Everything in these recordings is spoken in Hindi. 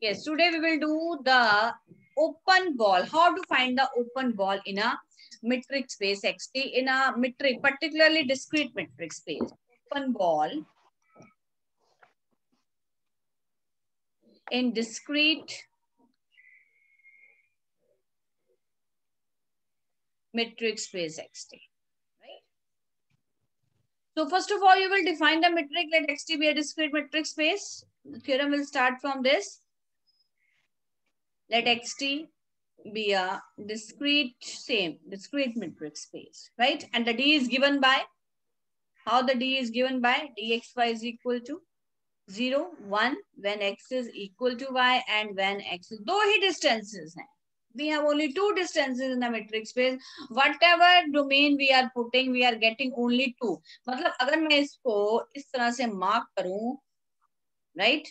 Yes, today we will do the open ball. How to find the open ball in a metric space XT in a metric, particularly discrete metric space. Open ball in discrete metric space XT. So first of all, you will define the metric. Let XT be a discrete metric space. The theorem will start from this. Let xt be a discrete, same, discrete metric space, right? And the d is given by, how the d is given by, dxy is equal to 0, 1, when x is equal to y and when x is, दो ही distances हैं. We have only two distances in the metric space. Whatever domain we are putting, we are getting only two. मतलब अगर मैं इसको इस तरह से mark करूं, right?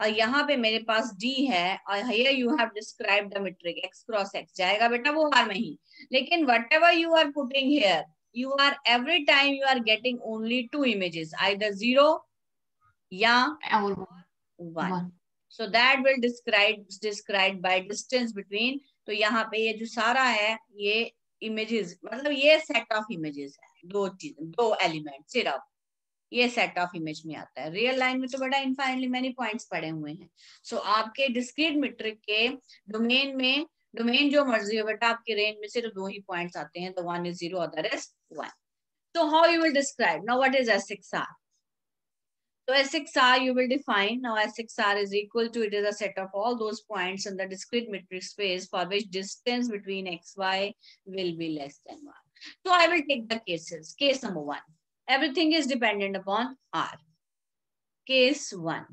यहाँ पे मेरे पास D है और you have describe the metric X cross X जाएगा बेटा वो हार में ही। लेकिन whatever you are putting here you are every time you are getting only two images I the zero so that will describe describe by distance between तो यहाँ पे ये जो सारा है ये इमेजेस मतलब ये सेट ऑफ़ इमेजेस है दो चीज़ दो एलिमेंट सिर्फ़ ये सेट ऑफ़ इमेज में आता है। रियल लाइन में तो बड़ा इनफाइनली मैंने पॉइंट्स पड़े हुए हैं। सो so, आपके डिस्क्रीट मीट्रिक के डोमेन में डोमेन जो मर्ज़ी हो बेटा आपके रेंज में सिर्फ़ दो ही पॉइंट्स आते हैं। तो वन इज़ ज़ीरो तो how you will describe now what is S six r तो S six r you will define now S six r is equal to it is a of all those discrete metrics space for which distance between x y will be less than one so I will take the cases case number 1 everything is dependent upon R. Case one.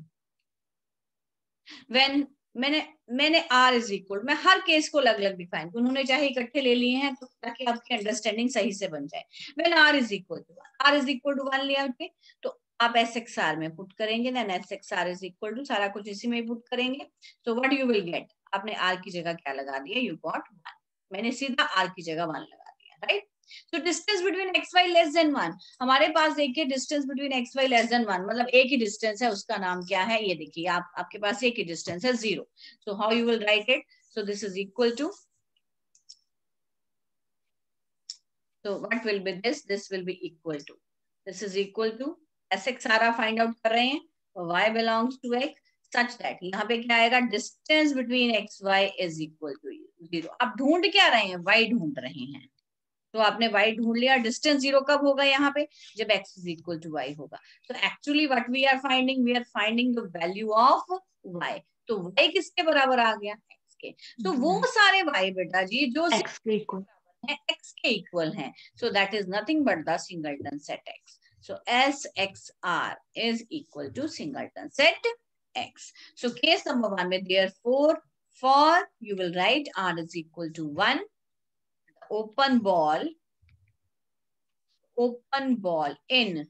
When मैंने मैंने R इज़ इक्वल मैं हर केस को अलग अलग डिफाइन उन्होंने चाहे इकट्ठे ले लिए हैं तो ताकि आपकी अंडरस्टैंडिंग सही से बन जाए। When r is equal to r is equal to one लिया के तो आप एस एक्स आर में पुट करेंगे then S x r is equal to सारा कुछ इसी में पुट करेंगे। तो व्हाट यू विल गेट आपने आर की जगह क्या लगा दिया? यू गॉट वन मैंने सीधा आर की जगह वन लगा दिया right so distance between x y less than one हमारे पास देखिए distance between x y less than one मतलब एक ही डिस्टेंस है, उसका नाम क्या है? ये देखिए, आप, आपके पास एक ही डिस्टेंस है zero so how you will write it so this is equal to so what will be this? This will be equal to, this is equal to sx सारा find out कर रहे हैं y belongs to x, such that यहाँ पे क्या आएगा? Distance between x, y is equal to zero. आप ढूंढ क्या रहे हैं? Y ढूंढ रहे हैं। तो आपने वाई ढूंढ लिया डिस्टेंस ज़ीरो कब होगा यहाँ पे? जब x is equal to y होगा। तो actually what we are finding we are finding the value of y तो वाई किसके बराबर आ गया? एक्स के। तो वो हम्म। सारे वाई बेटा जी जो एक्स के इक्वल है एक्स के इक्वल है। So that is nothing but the singleton set x so SXR is equal to singleton set X. So case number one with therefore for you will write R is equal to 1 open ball open ball in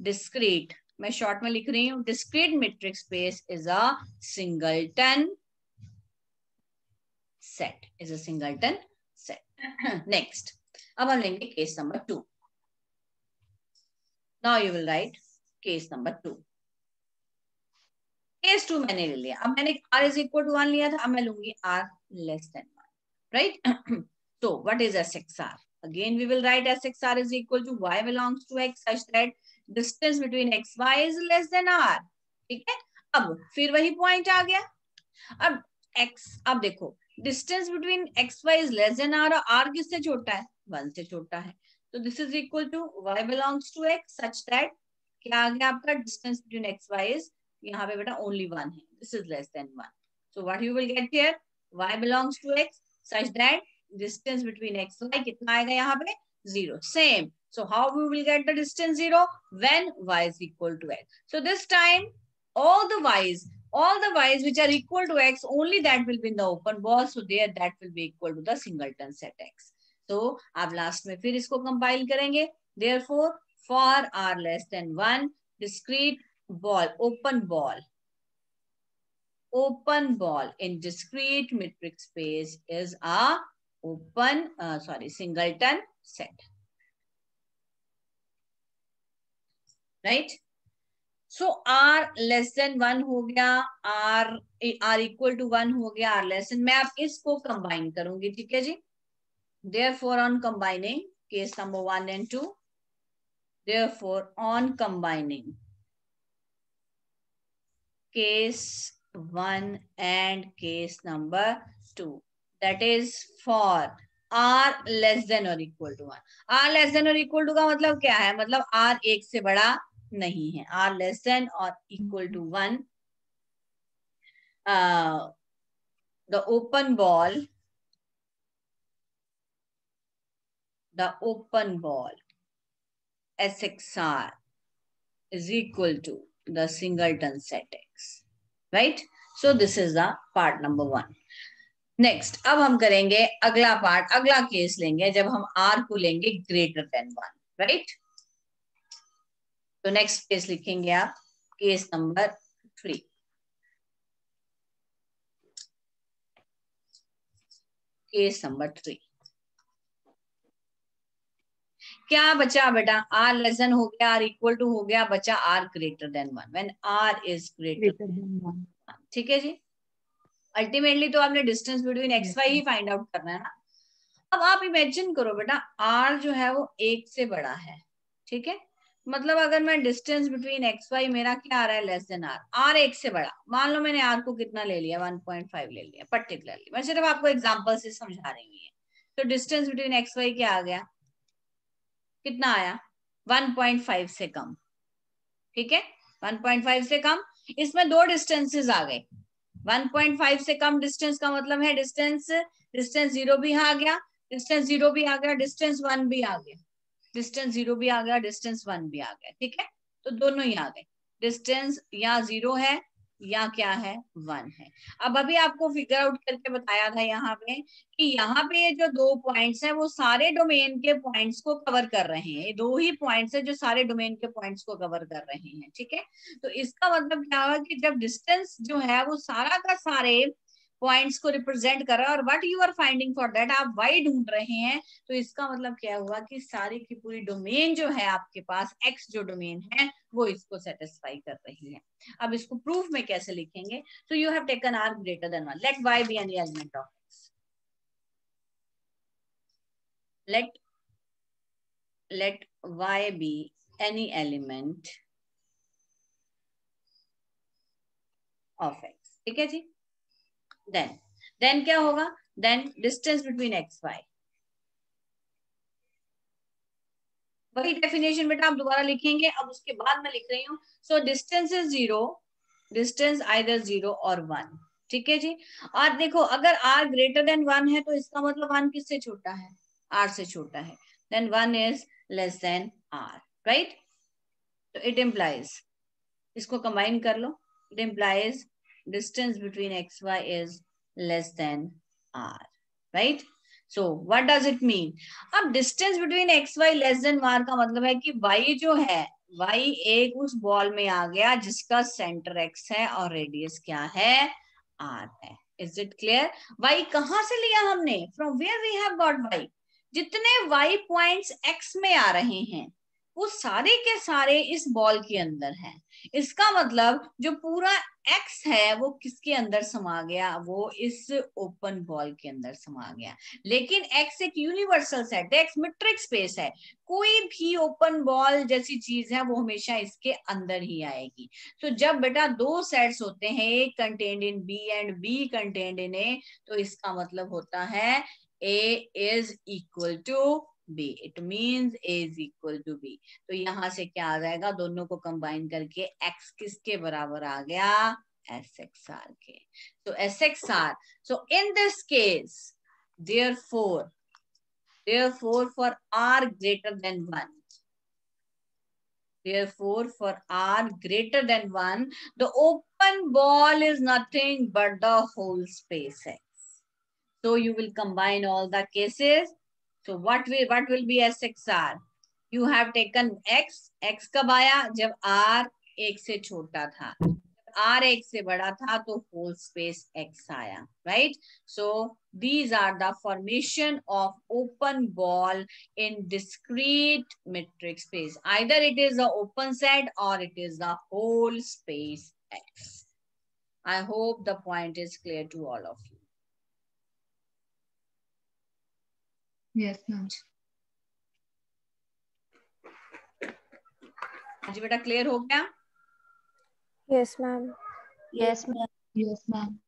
discrete. मैं शॉर्ट में लिख रही हूँ discrete metric space is a singleton set is a singleton set next अब हम लेंगे case number two now you will write case number two case two मैंने ले लिया। अब मैंने r is equal to one लिया था, अब मैं लूँगी r less than one right So what is SXR? Again, we will write SXR is equal to y belongs to x such that distance between x, y is less than r. ठीक है? अब फिर वही पॉइंट आ गया। अब x अब देखो distance between x y is less than r r किससे छोटा है? वन से छोटा है। तो this is equal to y belongs to x such that क्या आ गया आपका? Distance between x y is यहाँ पे बेटा ओनली वन है। This is less than one so what you will get here y belongs to x such that distance between x y कितना आएगा यहाँ पे zero same so how we will get the distance zero when y is equal to x so this time all the y's all the y's which are equal to x only that will be in the open ball so there that will be equal to the singleton set x so आप last में फिर इसको compile करेंगे therefore for r less than one discrete ball open ball open ball in discrete metric space is a uh, sorry, singleton set. Right? So r less than one हो गया r r equal to one हो गया आर लेस मैं आप इसको कंबाइन करूँगी ठीक है जी therefore on combining case number one and two therefore on combining case one and case number two that is for r less than or equal to one r less than or equal to का मतलब क्या है? मतलब आर एक से बड़ा नहीं है। R less than or equal to one the open ball the open ball S x r is equal to the singleton set x right so this is the part number one next अब हम करेंगे अगला पार्ट अगला केस लेंगे जब हम आर को लेंगे ग्रेटर देन वन राइट तो नेक्स्ट केस लिखेंगे आप case number three case number three क्या बचा बेटा? आर लेसन हो गया आर इक्वल टू हो गया बचा r greater than one when r is greater one ठीक है जी? अल्टीमेटली तो आपने डिस्टेंस बिटवीन एक्स वाई ही फाइंड आउट करना है ना। अब आप इमेजिन करो बेटा आर जो है वो एक से बड़ा है ठीक है? मतलब अगर मैं डिस्टेंस बिटवीन एक्स वाई मेरा क्या आ रहा है? लेस देन आर आर एक से बड़ा। मान लो मैंने आर को कितना ले लिया? 1.5 ले लिया पर्टिकुलरली मैं सिर्फ़ आपको एग्जांपल से समझा रही हूँ तो डिस्टेंस बिटवीन एक्स वाई क्या आ गया? कितना आया? 1.5 से कम ठीक है? 1.5 से कम। इसमें दो डिस्टेंसेस आ गए। 1.5 से कम डिस्टेंस का मतलब है डिस्टेंस डिस्टेंस ज़ीरो भी आ गया, डिस्टेंस ज़ीरो भी आ गया, डिस्टेंस वन भी आ गया, डिस्टेंस ज़ीरो भी आ गया, डिस्टेंस वन भी आ गया, ठीक है? तो दोनों ही आ गए। डिस्टेंस या ज़ीरो है या क्या है? वन है। अब अभी आपको फिगर आउट करके बताया था यहाँ पे कि यहाँ पे ये जो दो पॉइंट्स हैं, वो सारे डोमेन के पॉइंट्स को कवर कर रहे हैं। दो ही पॉइंट्स है जो सारे डोमेन के पॉइंट्स को कवर कर रहे हैं, ठीक है? तो इसका मतलब क्या हुआ कि जब डिस्टेंस जो है, वो सारा का सारे पॉइंट्स को रिप्रेजेंट कर रहा है और what you are finding for that आप वाई ढूंढ रहे हैं तो इसका मतलब क्या हुआ कि सारी की पूरी डोमेन जो है आपके पास एक्स जो डोमेन है वो इसको सेटिस्फाई कर रही है। अब इसको प्रूफ में कैसे लिखेंगे? तो you have taken r greater than one let y be any element of x let let y be any element of x ठीक है जी? देन देन क्या होगा? Then distance between x y वही डेफिनेशन बेटा आप दोबारा लिखेंगे। अब उसके बाद मैं लिख रही हूँ। So distance is zero distance either zero or one ठीक है जी? और देखो, अगर आर ग्रेटर देन वन है तो इसका मतलब वन किससे छोटा है? आर से छोटा है। Then one is less than r right तो इट इम्प्लाइज इसको कंबाइन कर लो। It implies distance between xy is less than r, right? So what does it mean अब distance between x y less than वार का मतलब है कि वाई जो है वाई एक उस बॉल में आ गया जिसका सेंटर एक्स है और रेडियस क्या है? आर है। इज़ इट क्लियर वाई कहाँ से लिया हमने? From where we have got y जितने वाई पॉइंट्स एक्स में आ रहे हैं वो सारे के सारे इस बॉल के अंदर हैं। इसका मतलब जो पूरा एक्स है, वो किसके अंदर समा गया? वो इस ओपन बॉल के अंदर समा गया। लेकिन एक्स एक यूनिवर्सल सेट है एक्स मेट्रिक स्पेस है। कोई भी ओपन बॉल जैसी चीज़ है, वो हमेशा इसके अंदर ही आएगी। तो जब बेटा दो सेट्स होते हैं, एक contained in B and B contained in A तो इसका मतलब होता है A is equal to B it means A is equal to B तो यहाँ से क्या आ जाएगा? दोनों को कंबाइन करके एक्स किसके बराबर आ गया? एस एक्स आर के। तो S x r so in this case therefore therefore for r greater than one therefore for r greater than 1 the open ball is nothing but the whole space x. So you will combine all the cases. So what will what will be SXR? You have taken X. X कब आया जब R एक से छोटा था आर एक्स से बड़ा था तो होल स्पेस एक्स आया right so these are the formation of open ball in discrete metric space either it is the open set और it is the whole space X I hope the point is clear to all of you. हाँ जी बेटा क्लियर हो गया? Yes ma'am yes ma'am yes ma'am